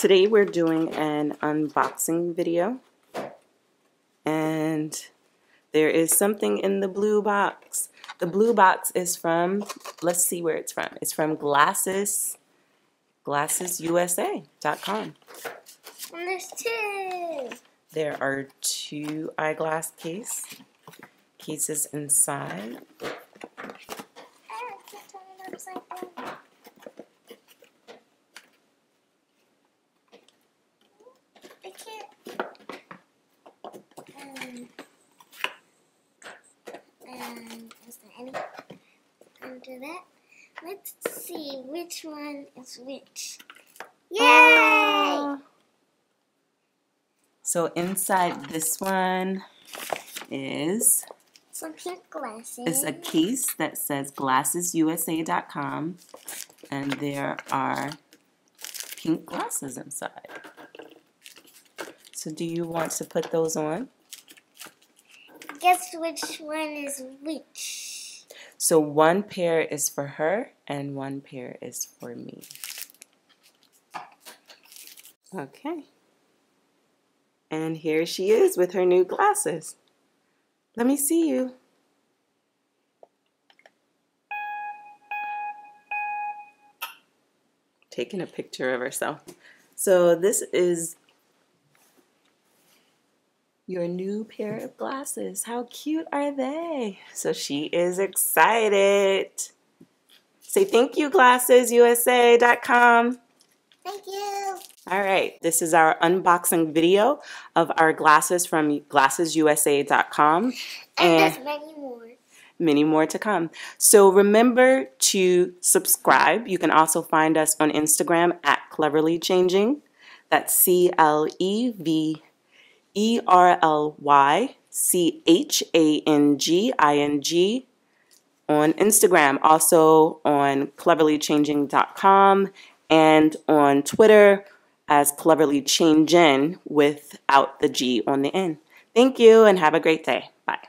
Today we're doing an unboxing video and there is something in the blue box. The blue box is from, let's see where it's from. It's from Glasses, glassesusa.com. And there's two. There are two eyeglass case cases inside. that. Let's see which one is which. Yay! Ah. So inside this one is some pink glasses. It's a case that says glassesusa.com and there are pink glasses inside. So do you want to put those on? Guess which one is which? So one pair is for her and one pair is for me. Okay. And here she is with her new glasses. Let me see you. Taking a picture of herself. So this is your new pair of glasses. How cute are they? So she is excited. Say thank you, glassesusa.com. Thank you. All right, this is our unboxing video of our glasses from glassesusa.com. And, and there's many more. Many more to come. So remember to subscribe. You can also find us on Instagram at Cleverly Changing. That's C L E V E R L Y C H A N G I N G on Instagram, also on cleverlychanging.com and on Twitter as Cleverly Changin without the G on the end. Thank you and have a great day. Bye.